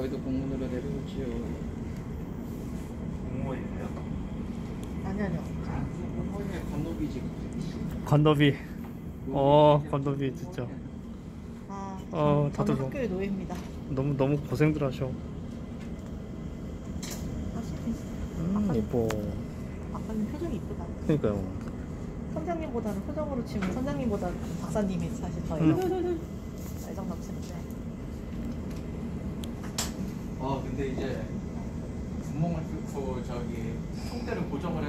저희도 공문으로 내려오지요. 공무원이세요? 아니 아니요. 허위의 건너비지. 건더비. 어, 건더비 진짜. 아, 어, 저, 다들 학교의 노예입니다. 너무 너무 고생들 하셔. 음, 예뻐. 아빠는 표정이 이쁘다. 그러니까요. 선장님보다는 표정으로 치면 선장님보다는 박사님이 사실 더 음. 애정, 애정 넘치는데. 어 근데 이제 구멍을 뚫고 저기 총대를 고정을 해.